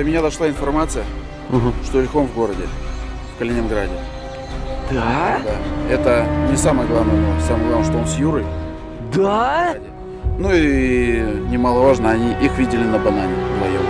До меня дошла информация, Угу. что Ильхом в городе, в Калининграде. Да? Да. Это не самое главное, но самое главное, что он с Юрой. Да? Ну и немаловажно, они их видели на банане вдвоем.